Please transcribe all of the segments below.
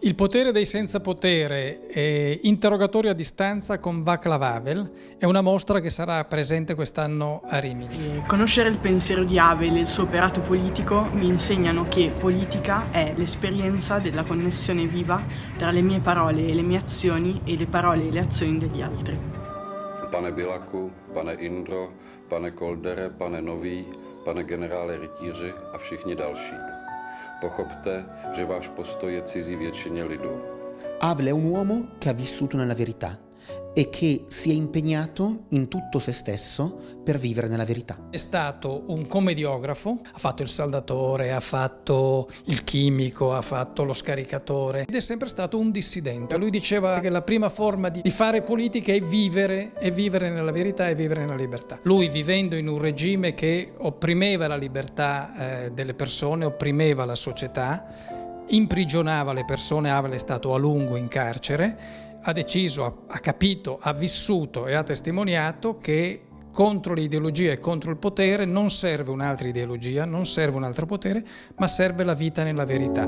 Il potere dei senza potere, eh, interrogatorio a distanza con Václav Havel, è una mostra che sarà presente quest'anno a Rimini. Conoscere il pensiero di Havel e il suo operato politico mi insegnano che politica è l'esperienza della connessione viva tra le mie parole e le mie azioni e le parole e le azioni degli altri. Pane Bilaku, pane Indro, pane Koldere, pane Nový, pane generále rytíři a všichni další. Pochopte, že váš postoj je cizí většině lidu. Havel è un uomo che ha vissuto nella verità e che si è impegnato in tutto se stesso per vivere nella verità. È stato un commediografo, ha fatto il saldatore, ha fatto il chimico, ha fatto lo scaricatore ed è sempre stato un dissidente. Lui diceva che la prima forma di fare politica è vivere, è vivere nella verità e vivere nella libertà. Lui vivendo in un regime che opprimeva la libertà eh, delle persone, opprimeva la società, imprigionava le persone, Havel è stato a lungo in carcere, ha deciso, ha capito, ha vissuto e ha testimoniato che contro l'ideologia e contro il potere non serve un'altra ideologia, non serve un altro potere, ma serve la vita nella verità.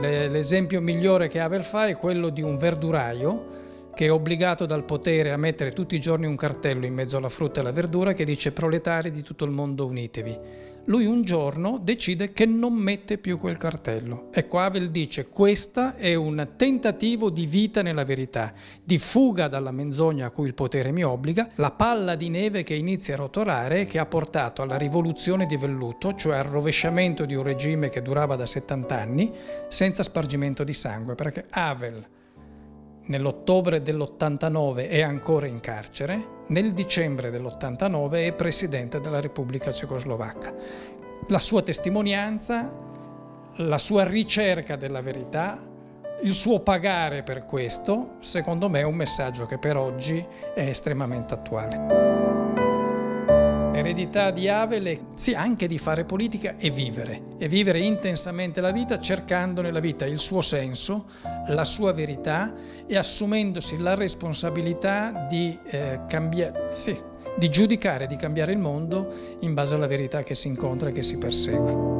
L'esempio migliore che Havel fa è quello di un verduraio che è obbligato dal potere a mettere tutti i giorni un cartello in mezzo alla frutta e alla verdura che dice proletari di tutto il mondo unitevi. Lui un giorno decide che non mette più quel cartello. Ecco, Havel dice questo è un tentativo di vita nella verità, di fuga dalla menzogna a cui il potere mi obbliga, la palla di neve che inizia a rotolare e che ha portato alla rivoluzione di velluto, cioè al rovesciamento di un regime che durava da 70 anni, senza spargimento di sangue, perché Havel nell'ottobre dell'89 è ancora in carcere, nel dicembre dell'89 è presidente della Repubblica Cecoslovacca. La sua testimonianza, la sua ricerca della verità, il suo pagare per questo, secondo me è un messaggio che per oggi è estremamente attuale. L'eredità di Havel è sì anche di fare politica e vivere, e vivere intensamente la vita cercando nella vita il suo senso, la sua verità e assumendosi la responsabilità di eh, cambiare, sì, di giudicare, di cambiare il mondo in base alla verità che si incontra e che si persegue.